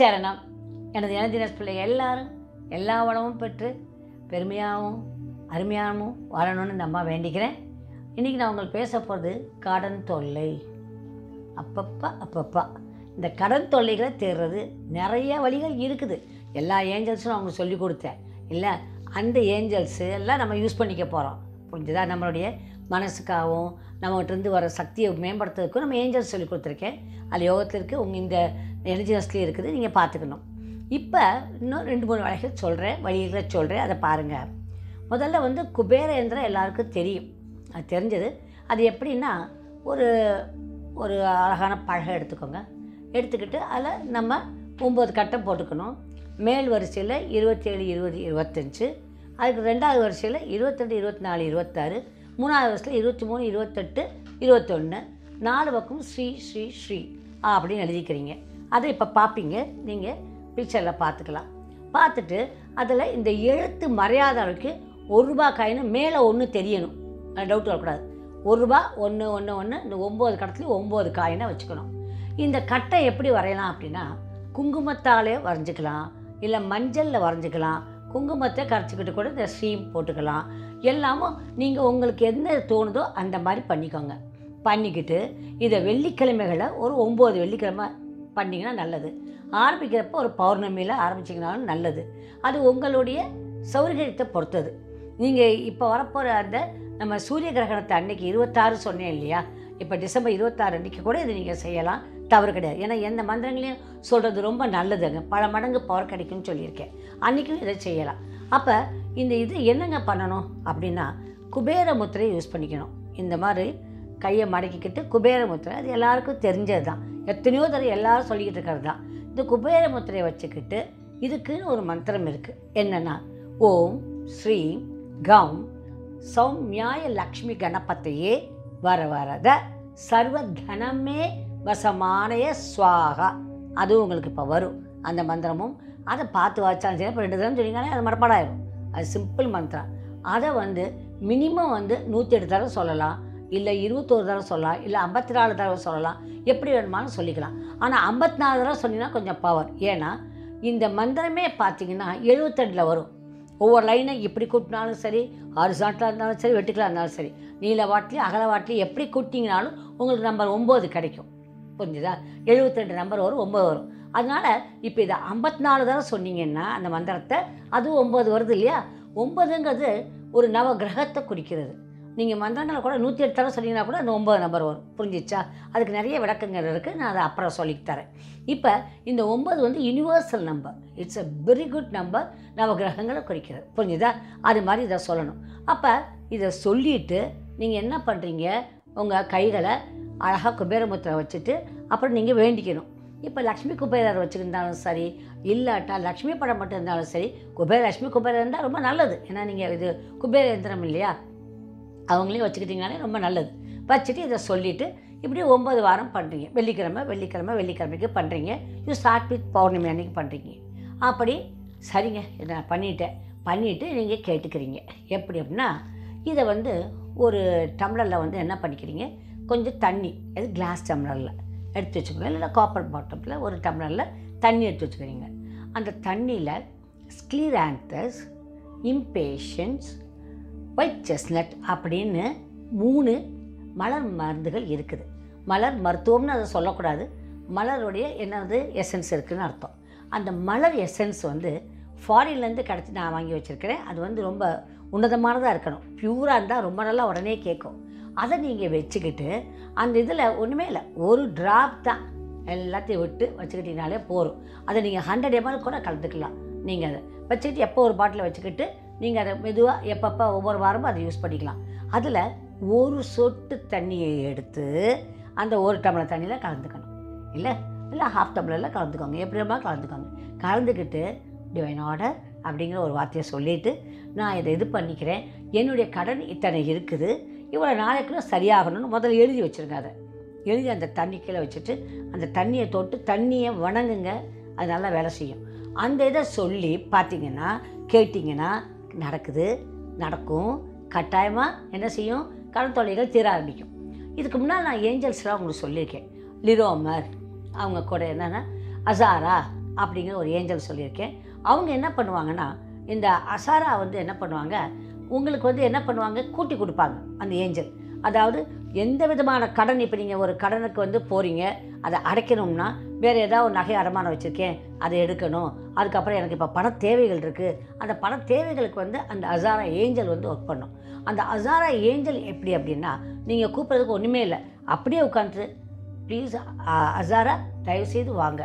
சரணம். எனது இனதினஸ் பிள்ளைகள் எல்லாரும் எல்லா வளமும் பெற்று பெருமையாகவும் அருமையாகவும் வாழணும்னு இந்த அம்மா வேண்டிக்கிறேன். இன்றைக்கி நான் உங்களுக்கு பேச போகிறது கடன் தொல்லை. அப்பப்பா அப்பப்பா. இந்த கடன் தொல்லைகளை தேர்றது நிறைய வழிகள் இருக்குது. எல்லா ஏஞ்சல்ஸும் அவங்க சொல்லி கொடுத்தேன். இல்லை அந்த ஏஞ்சல்ஸு எல்லாம் நம்ம யூஸ் பண்ணிக்க போகிறோம் புரிஞ்சுதா? நம்மளுடைய மனசுக்காகவும் நம்மகிட்டருந்து வர சக்தியை மேம்படுத்துறதுக்கும் நம்ம ஏஞ்சல்ஸ் சொல்லி கொடுத்துருக்கேன். அது யோகத்தில் உங்கள் இந்த எனர்ஜினஸ்லேயும் இருக்குது நீங்கள் பார்த்துக்கணும். இப்போ இன்னும் ரெண்டு மூணு வழிகள் சொல்கிறேன் வழிகளை சொல்கிறேன் அதை பாருங்கள் முதல்ல வந்து குபேர எந்திரம் எல்லாருக்கும் தெரியும். அது தெரிஞ்சது. அது எப்படின்னா ஒரு ஒரு அழகான பழகை எடுத்துக்கோங்க. எடுத்துக்கிட்டு அதில் நம்ம ஒம்பது கட்டம் போட்டுக்கணும். மேல் வரிசையில் இருபத்தேழு இருபது இருபத்தஞ்சு. அதுக்கு ரெண்டாவது வரிசையில் இருபத்தெண்டு இருபத்தி நாலு இருபத்தாறு மூணாவது வரிசையில் இருபத்தி மூணு இருபத்தெட்டு இருபத்தொன்று நாலு பக்கம் ஸ்ரீ ஸ்ரீ ஸ்ரீ அப்படின்னு எழுதிக்கிறீங்க. அதை இப்போ பார்ப்பீங்க நீங்கள் பிக்சரில் பார்த்துக்கலாம் பார்த்துட்டு அதில் இந்த எழுத்து மறையாத அளவுக்கு ஒரு ரூபா காயின்னு மேலே ஒன்று தெரியணும். டவுட் வரக்கூடாது. ஒரு ரூபா ஒன்று ஒன்று ஒன்று இந்த ஒம்பது கடத்துலையும் ஒம்பது காயினை வச்சுக்கணும். இந்த கட்டை எப்படி வரையலாம் அப்படின்னா குங்குமத்தாலே வரைஞ்சிக்கலாம் இல்லை மஞ்சளில் வரைஞ்சிக்கலாம் குங்குமத்தை கரைச்சிக்கிட்டு கூட இந்த ஸ்ரீம் போட்டுக்கலாம். எல்லாமும் நீங்கள் உங்களுக்கு என்ன தோணுதோ அந்த மாதிரி பண்ணிக்கோங்க. பண்ணிக்கிட்டு இதை வெள்ளிக்கிழமைகளை ஒரு ஒம்பது வெள்ளிக்கிழமை பண்ணிங்கன்னா நல்லது. ஆரம்பிக்கிறப்போ ஒரு பௌர்ணமியில் ஆரம்பிச்சிங்கனாலும் நல்லது. அது உங்களுடைய சௌகரியத்தை பொறுத்தது. நீங்கள் இப்போ வரப்போகிற அந்த நம்ம சூரிய கிரகணத்தை அன்னைக்கு இருபத்தாறு சொன்னேன் இல்லையா? இப்போ டிசம்பர் இருபத்தாறு அன்றைக்கி கூட இதை நீங்கள் செய்யலாம். தவறு கிடையாது. ஏன்னா எந்த மந்திரங்களையும் சொல்கிறது ரொம்ப நல்லதுங்க. பல மடங்கு பவர் கிடைக்கும்னு சொல்லியிருக்கேன். அன்றைக்கும் இதை செய்யலாம். அப்போ இந்த இது என்னங்க பண்ணணும் அப்படின்னா குபேர முத்திரையை யூஸ் பண்ணிக்கணும். இந்த மாதிரி கையை மடக்கிக்கிட்டு குபேர முத்திரை அது எல்லாருக்கும் தெரிஞ்சது தான். எத்தனையோ தடவை எல்லாரும் சொல்லிக்கிட்டு இருக்கிறது தான். இந்த குபேர முத்திரையை வச்சுக்கிட்டு இதுக்குன்னு ஒரு மந்திரம் இருக்குது என்னென்னா ஓம் ஸ்ரீ கம் சௌமியாய லக்ஷ்மி கணபத்தையே வர வரத சர்வ கணமே வசமானய ஸ்வாகா அதுவும் உங்களுக்கு இப்போ வரும். அந்த மந்திரமும் அதை பார்த்து வாச்சாலும் சரி இப்போ ரெண்டு தரம் சொன்னீங்கன்னா அது மடப்பாடாயிரும் அது சிம்பிள் மந்திரம். அதை வந்து மினிமம் வந்து நூற்றி எட்டு தடவை சொல்லலாம். இல்லை இருபத்தோரு தடவை சொல்லலாம். இல்லை ஐம்பத்தி நாலு தடவை சொல்லலாம். எப்படி வேணுமானு சொல்லிக்கலாம். ஆனால் ஐம்பத்தி நாலு தடவை சொன்னீங்கன்னா கொஞ்சம் பவர் ஏன்னா இந்த மந்திரமே பார்த்தீங்கன்னா எழுபத்தெண்டில் வரும். ஒவ்வொரு லைனை இப்படி கூட்டினாலும் சரி ஹாரிசான்டலாக இருந்தாலும் சரி வெட்டுக்கலாக இருந்தாலும் சரி நீல வாட்டிலையும் அகல வாட்டிலையும் எப்படி கூட்டிங்கனாலும் உங்களுக்கு நம்பர் ஒம்பது கிடைக்கும். புரிஞ்சுதா எழுபத்தெண்டு நம்பர் வரும் ஒம்பது வரும். அதனால் இப்போ இதை ஐம்பத்தி நாலு தடவை சொன்னீங்கன்னா அந்த மந்திரத்தை அதுவும் ஒம்பது வருது இல்லையா? ஒம்பதுங்கிறது ஒரு நவ கிரகத்தை குறிக்கிறது. நீங்கள் மந்திரங்களை கூட நூற்றி எட்டு தடவை சொன்னீங்கன்னா கூட அந்த ஒம்பது நம்பர் வரும். புரிஞ்சிச்சா? அதுக்கு நிறைய விளக்கங்கள் இருக்குது நான் அதை அப்புறம் சொல்லித் தரேன். இப்போ இந்த ஒம்பது வந்து universal number it's a very good number நவகிரகங்களை குறிக்கிறது. புரிஞ்சுதா? அது மாதிரி இதை சொல்லணும். அப்போ இதை சொல்லிட்டு நீங்கள் என்ன பண்ணுறீங்க உங்கள் கைகளை அழகாக குபேரமுத்திரை வச்சுட்டு அப்புறம் நீங்கள் வேண்டிக்கணும். இப்போ லக்ஷ்மி குபேரர் வச்சுருந்தாலும் சரி இல்லாட்டா லக்ஷ்மி படம் மட்டும் இருந்தாலும் சரி குபேர லக்ஷ்மி குபேரர் இருந்தால் ரொம்ப நல்லது. ஏன்னா நீங்கள் இது குபேர எந்திரம் இல்லையா? அவங்களையும் வச்சுக்கிட்டிங்கனாலே ரொம்ப நல்லது. வச்சுட்டு இதை சொல்லிவிட்டு இப்படி ஒம்பது வாரம் பண்ணுறீங்க வெள்ளிக்கிழமை வெள்ளிக்கிழமை வெள்ளிக்கிழமைக்கு பண்ணுறீங்க இது ஸ்டார்ட் வித் பௌர்ணமி அன்னைக்கு பண்ணுறீங்க அப்படி சரிங்க இதை நான் பண்ணிட்டேன். பண்ணிவிட்டு நீங்கள் கேட்டுக்கிறீங்க. எப்படி அப்படின்னா இதை வந்து ஒரு டம்ளரில் வந்து என்ன பண்ணிக்கிறீங்க? கொஞ்சம் தண்ணி அது கிளாஸ் டம்ளரில் எடுத்து வச்சுக்கோங்க. இல்லைன்னா காப்பர் பாட்டமில் ஒரு டம்ளரில் தண்ணி எடுத்து வச்சுக்கிறீங்க. அந்த தண்ணியில் ஸ்க்ளீராந்தஸ் இம்பேஷன்ஸ் ஒயிட் செஸ்னட் அப்படின்னு மூணு மலர் மருந்துகள் இருக்குது. மலர் மருத்துவம்னு அதை சொல்லக்கூடாது. மலருடைய என்னது எசன்ஸ் இருக்குதுன்னு அர்த்தம். அந்த மலர் எசன்ஸ் வந்து ஃபாரின்லேருந்து கிடச்சி நான் வாங்கி வச்சுருக்கிறேன். அது வந்து ரொம்ப உன்னதமானதாக இருக்கணும். ப்யூராக இருந்தால் ரொம்ப நல்லா உடனே கேட்கும். அதை நீங்கள் வச்சுக்கிட்டு அந்த இதில் ஒன்றுமே இல்லை. ஒரு ட்ராப் தான். எல்லாத்தையும் விட்டு வச்சுக்கிட்டீங்கனாலே போதும். அதை நீங்கள் ஹண்ட்ரட் எம்எல் கூட கலந்துக்கலாம். நீங்கள் அதை வச்சுக்கிட்டு எப்போ ஒரு பாட்டில் வச்சுக்கிட்டு நீங்கள் அதை மெதுவாக எப்பப்போ ஒவ்வொரு வாரமும் அதை யூஸ் பண்ணிக்கலாம். அதில் ஒரு சொட்டு தண்ணியை எடுத்து அந்த ஒரு டம்ளர் தண்ணியில் கலந்துக்கணும். இல்லை? இல்லை ஹாஃப் டம்ளரில் கலந்துக்கோங்க. எப்படிமா கலந்துக்கோங்க. கலந்துக்கிட்டு டிவைன் ஆர்டர் அப்படிங்கிற ஒரு வார்த்தையை சொல்லிவிட்டு நான் இதை இது பண்ணிக்கிறேன். என்னுடைய கடன் இத்தனை இருக்குது. இவ்வளோ நாளைக்குள்ள சரியாகணும்னு முதல்ல எழுதி வச்சுருங்க அதை. எழுதி அந்த தண்ணி கீழே வச்சுட்டு அந்த தண்ணியை தொட்டு தண்ணியை வணங்குங்க. அது நல்லா வேலை செய்யும். அந்த இதை சொல்லி பார்த்தீங்கன்னா கேட்டிங்கன்னா நடக்குது நடக்கும். கட்டாயமாக என்ன செய்யும்? கடன் தொல்லைகள் தீர ஆரம்பிக்கும். இதுக்கு முன்னால் நான் ஏஞ்சல்ஸ்லாம் உங்களுக்கு சொல்லியிருக்கேன். லிரோமர் அவங்க கூட என்னென்னா அசாரா அப்படிங்கிற ஒரு ஏஞ்சல் சொல்லியிருக்கேன். அவங்க என்ன பண்ணுவாங்கன்னா இந்த அசாரா வந்து என்ன பண்ணுவாங்க? உங்களுக்கு வந்து என்ன பண்ணுவாங்க? கூட்டி கொடுப்பாங்க அந்த ஏஞ்சல். அதாவது எந்த விதமான கடன் இப்போ நீங்கள் ஒரு கடனுக்கு வந்து போகிறீங்க அதை அடைக்கணும்னா வேறு ஏதாவது ஒரு நகை அடமானம் வச்சுருக்கேன் அதை எடுக்கணும். அதுக்கப்புறம் எனக்கு இப்போ பண தேவைகள் இருக்குது அந்த பண தேவைகளுக்கு வந்து அந்த அசாரா ஏஞ்சல் வந்து ஒர்க் பண்ணும். அந்த அசாரா ஏஞ்சல் எப்படி அப்படின்னா நீங்கள் கூப்பிட்றதுக்கு ஒன்றுமே இல்லை. அப்படியே உட்காந்துட்டு ப்ளீஸ் அசாரா தயவுசெய்து வாங்க.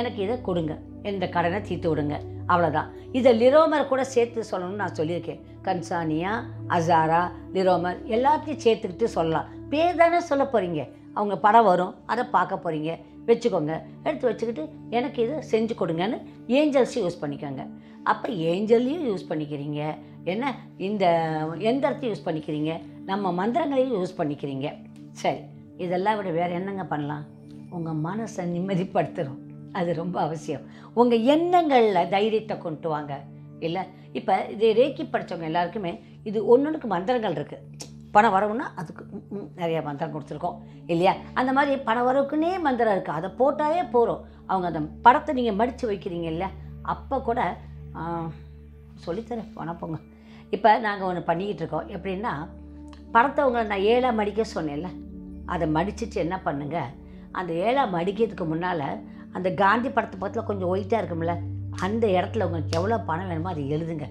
எனக்கு இதை கொடுங்க. இந்த கடனை தீர்த்து விடுங்க. அவ்வளோதான் இதை லிரோமர் கூட சேர்த்து சொல்லணும்னு நான் சொல்லியிருக்கேன். கன்சானியா அசாரா லிரோமர் எல்லாத்தையும் சேர்த்துக்கிட்டு சொல்லலாம். பேர் தானே சொல்ல போகிறீங்க அவங்க படம் வரும் அதை பார்க்க போகிறீங்க வச்சுக்கோங்க. எடுத்து வச்சுக்கிட்டு எனக்கு இதை செஞ்சு கொடுங்கன்னு ஏஞ்சல்ஸையும் யூஸ் பண்ணிக்கோங்க. அப்போ ஏஞ்சல்லையும் யூஸ் பண்ணிக்கிறீங்க. என்ன? இந்த எந்திரத்தையும் யூஸ் பண்ணிக்கிறீங்க. நம்ம மந்திரங்களையும் யூஸ் பண்ணிக்கிறீங்க. சரி. இதெல்லாம் விட வேறு என்னங்க பண்ணலாம்? உங்கள் மனசை நிம்மதிப்படுத்துகிறோம் அது ரொம்ப அவசியம். உங்கள் எண்ணங்களில் தைரியத்தை கொண்டு வாங்க. இல்லை? இப்போ இது ரேக்கி படித்தவங்க எல்லாருக்குமே இது ஒன்றுக்கு மந்திரங்கள் இருக்குது பணம் வரவுன்னா அதுக்கு நிறைய மந்திரம் கொடுத்துருக்கோம். இல்லையா? அந்த மாதிரி பணம் வரவுக்குன்னே மந்திரம் இருக்குது அதை போட்டாலே போகிறோம் அவங்க அந்த படத்தை நீங்கள் மடித்து வைக்கிறீங்க இல்லை? அப்போ கூட சொல்லித்தரேன். வணப்போங்க இப்போ நாங்கள் ஒன்று பண்ணிக்கிட்டு இருக்கோம். எப்படின்னா படத்தை உங்களை நான் ஏழாம் மடிக்க சொன்னேன்ல? அதை மடிச்சிட்டு என்ன பண்ணுங்கள் அந்த ஏழாம் மடிக்கிறதுக்கு முன்னால் அந்த காந்தி படத்தை பக்கத்தில் கொஞ்சம் ஒயிட்டாக இருக்கும்ல? அந்த இடத்துல உங்களுக்கு எவ்வளோ பணம் வேணுமோ அதை எழுதுங்க.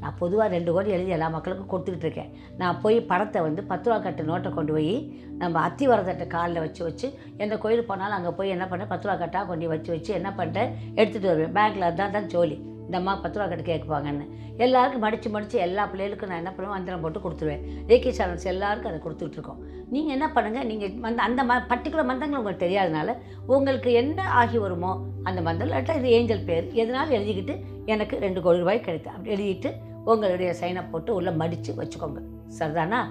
நான் பொதுவாக ரெண்டு கோடி எழுதி எல்லா மக்களுக்கும் கொடுத்துக்கிட்டு இருக்கேன். நான் போய் படத்தை வந்து பத்து ரூபா கட்டு நோட்டை கொண்டு போய் நம்ம அத்திவரதட்டை காலில் வச்சு வச்சு எந்த கோயிலுக்கு போனாலும் அங்கே போய் என்ன பண்ணேன்? பத்து ரூபா கட்டாக கொண்டு வச்சு வச்சு என்ன பண்ணிட்டேன்? எடுத்துகிட்டு வருவேன். பேங்க்கில் அதான் தான் ஜோலி. இந்த அம்மா பத்து ரூபா கட்டு கேட்பாங்கன்னு. எல்லாருக்கும் மடித்து மடித்து எல்லா பிள்ளைகளுக்கும் நான் என்ன பண்ணுவேன்? மந்திரம் போட்டு கொடுத்துருவேன். ஏகே சேனல்ஸ் எல்லாருக்கும் அதை கொடுத்துட்ருக்கோம் நீங்கள் என்ன பண்ணுங்கள் நீங்கள் வந்து அந்த ம பர்டிகுலர் மந்தங்கள் உங்களுக்கு தெரியாதனால உங்களுக்கு என்ன ஆகி வருமோ அந்த மந்திரம் இல்லாட்டா இது ஏஞ்சல் பேர். எதனாலும் எழுதிக்கிட்டு எனக்கு ரெண்டு கோடி ரூபாய் கிடைத்து. அப்படி எழுதிட்டு உங்களுடைய சைனை போட்டு உள்ளே மடித்து வச்சுக்கோங்க. சரிதானா?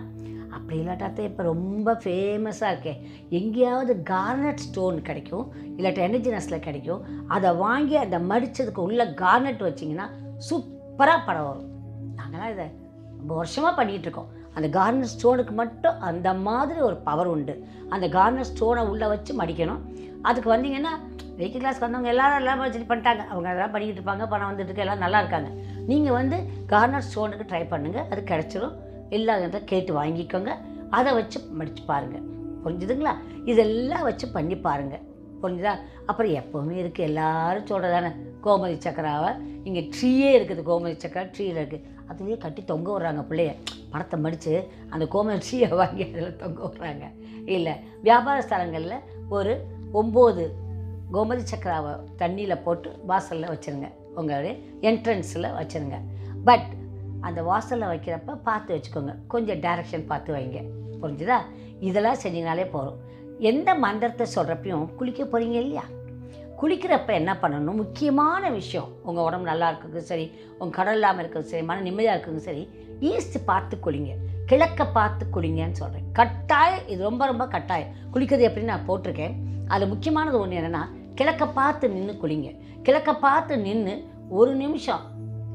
அப்படி இல்லாட்டாத்த இப்போ ரொம்ப ஃபேமஸாக இருக்கே. எங்கேயாவது கார்னட் ஸ்டோன் கிடைக்கும் இல்லாட்டா எனர்ஜினஸில் கிடைக்கும். அதை வாங்கி அந்த மடித்ததுக்கு உள்ள கார்னட் வச்சிங்கன்னா சூப்பராக படம் வரும். நாங்களாம் இதை ரொம்ப வருஷமாக பண்ணிகிட்டு இருக்கோம். அந்த கார்னர் ஸ்டோனுக்கு மட்டும் அந்த மாதிரி ஒரு பவர் உண்டு. அந்த கார்னர் ஸ்டோனை உள்ளே வச்சு மடிக்கணும். அதுக்கு வந்தீங்கன்னா வெயிட் கிளாஸ் வந்தவங்க எல்லாரும் எல்லாம் வச்சுட்டு பண்ணிட்டாங்க. அவங்க அதெல்லாம் பண்ணிக்கிட்டு இருப்பாங்க பணம் வந்துட்டு இருக்கு எல்லாம் நல்லா இருக்காங்க. நீங்கள் வந்து கார்னர் ஸ்டோனுக்கு ட்ரை பண்ணுங்கள் அது கிடச்சிரும். இல்லாத கேட்டு வாங்கிக்கோங்க. அதை வச்சு மடித்து பாருங்கள் புரிஞ்சுதுங்களா? இதெல்லாம் வச்சு பண்ணி பாருங்கள் புரிஞ்சுதா? அப்புறம் எப்போவுமே இருக்குது எல்லாரும் சொல்கிறதானே கோமதி சக்கராவை. இங்கே ட்ரீயே இருக்குது. கோமதி சக்கரா ட்ரீயில் இருக்குது அதுலேயே கட்டி தொங்க விட்றாங்க பிள்ளைய. படத்தை மடித்து அந்த கோமதி ட்ரீயை வாங்கி அதில் தொங்க விட்றாங்க. இல்லை வியாபார ஸ்தலங்களில் ஒரு ஒம்பது கோமதி சக்கராவை தண்ணியில் போட்டு வாசலில் வச்சுருங்க. உங்களுடைய என்ட்ரன்ஸில் வச்சுருங்க. பட் அந்த வாசலில் வைக்கிறப்ப பார்த்து வச்சுக்கோங்க. கொஞ்சம் டைரக்ஷன் பார்த்து வைங்க. புரிஞ்சுதா? இதெல்லாம் செஞ்சிங்கனாலே போதும். எந்த மந்திரத்தை சொல்கிறப்பையும் குளிக்க போகிறீங்க இல்லையா? குளிக்கிறப்ப என்ன பண்ணணும்? முக்கியமான விஷயம் உங்கள் உடம்பு நல்லா இருக்குங்க சரி உங்கள் கடல் இல்லாமல் இருக்கிறது சரி மன நிம்மதியாக இருக்குங்க சரி ஈஸ்ட் பார்த்து குளிங்க. கிழக்க பார்த்து குளிங்கன்னு சொல்கிறேன் கட்டாயம் இது ரொம்ப ரொம்ப கட்டாயம். குளிக்கிறது எப்படின்னு நான் போட்டிருக்கேன். அதில் முக்கியமானது ஒன்று என்னென்னா கிழக்க பார்த்து நின்று குளிங்க. கிழக்க பார்த்து நின்று ஒரு நிமிஷம்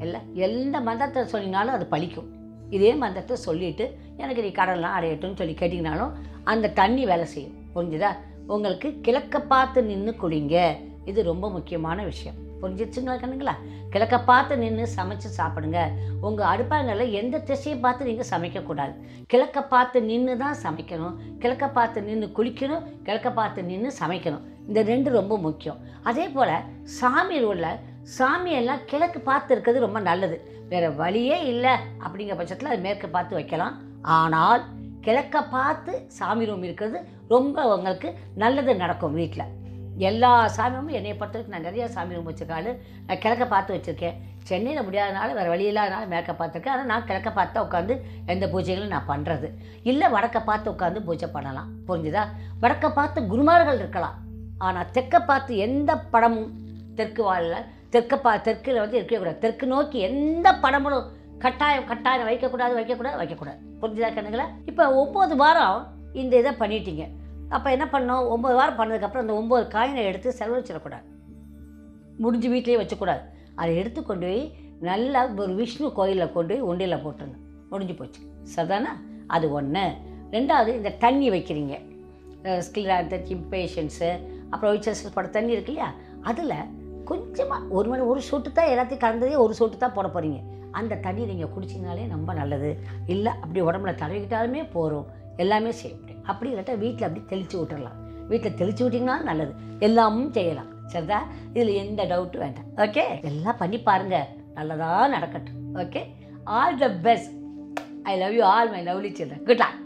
இல்லை? எந்த மந்திரத்தை சொன்னீங்கனாலும் அது பழிக்கும். இதே மந்திரத்தை சொல்லிட்டு எனக்கு நீ கடலாம் அடையட்டும்னு சொல்லி கேட்டிங்கனாலும் அந்த தண்ணி வேலை செய்யும். புரிஞ்சுதா? உங்களுக்கு கிழக்க பார்த்து நின்று குளிங்க இது ரொம்ப முக்கியமான விஷயம். புரிஞ்சிச்சுங்களா கண்ணுங்களா? கிழக்க பார்த்து நின்று சமைச்சு சாப்பிடுங்க. உங்கள் அடுப்பாங்களில் எந்த திசையை பார்த்து நீங்கள் சமைக்கக்கூடாது. கிழக்க பார்த்து நின்று தான் சமைக்கணும். கிழக்க பார்த்து நின்று குளிக்கணும். கிழக்க பார்த்து நின்று சமைக்கணும். இந்த ரெண்டு ரொம்ப முக்கியம். அதே போல் சாமி உள்ள சாமியெல்லாம் கிழக்கு பார்த்து இருக்கிறது ரொம்ப நல்லது. வேறு வழியே இல்லை அப்படிங்கிற பட்சத்தில் அது மேற்கு பார்த்து வைக்கலாம். ஆனால் கிழக்க பார்த்து சாமி ரூம் இருக்கிறது ரொம்ப உங்களுக்கு நல்லது நடக்கும் வீட்டில் எல்லா சாமி ரூமும் என்னை பொறுத்த வரைக்கும் நான் நிறைய சாமி ரூம் வச்சுருக்காரு நான் கிழக்க பார்த்து வச்சுருக்கேன். சென்னையில் முடியாதனால வேறு வழி இல்லாதனால மேற்க பார்த்துருக்கேன். ஆனால் நான் கிழக்க பார்த்து உட்காந்து எந்த பூஜைகளும் நான் பண்ணுறது இல்லை வடக்க பார்த்து உட்காந்து பூஜை பண்ணலாம். புரிஞ்சுதா? வடக்க பார்த்து குருமார்கள் இருக்கலாம். ஆனால் தெற்க பார்த்து எந்த படமும் தெற்கு வாழில். தெற்க பா தெற்கில் வந்து இருக்கக்கூடாது. தெற்கு நோக்கி எந்த படமும் கட்டாயம் கட்டாயம் வைக்கக்கூடாது வைக்கக்கூடாது வைக்கக்கூடாது. புரிஞ்சுதா கண்ணுங்களா? இப்போ ஒம்பது வாரம் இந்த இதை பண்ணிட்டீங்க. அப்போ என்ன பண்ணோம்? ஒம்பது வாரம் பண்ணதுக்கப்புறம் அந்த ஒம்பது காயினை எடுத்து செலவழிச்சிடக்கூடாது முடிஞ்சு வீட்லேயே வச்சக்கூடாது. அதை எடுத்து கொண்டு போய் நல்லா ஒரு விஷ்ணு கோயிலில் கொண்டு போய் உண்டியில் போட்டுருங்க முடிஞ்சு போச்சு. சரிதானா? அது ஒன்று ரெண்டாவது இந்த தண்ணி வைக்கிறீங்க. ஸ்கில் இம்பேஷன்ஸு அப்புறம் விச்சஸ் படம் தண்ணி இருக்கு இல்லையா? அதில் கொஞ்சமாக ஒரு மணி ஒரு சொட்டு தான் எல்லாத்தையும் கலந்ததே ஒரு சொட்டு தான் போட போகிறீங்க அந்த தண்ணி நீங்கள் குடிச்சிங்கனாலே ரொம்ப நல்லது. இல்லை அப்படி உடம்புல தடவிக்கிட்டாலுமே போகிறோம் எல்லாமே செய்ய முடியும் அப்படி இல்லாட்டா வீட்டில் அப்படி தெளித்து விட்டுறலாம். வீட்டில் தெளித்து விட்டிங்கன்னா நல்லது. எல்லாமும் செய்யலாம். சரிதா? இதில் எந்த டவுட்டும் வேண்டாம். ஓகே எல்லாம் பண்ணி பாருங்கள் நல்லதாக நடக்கட்டும். Okay all the best I love you all my lovely children good luck.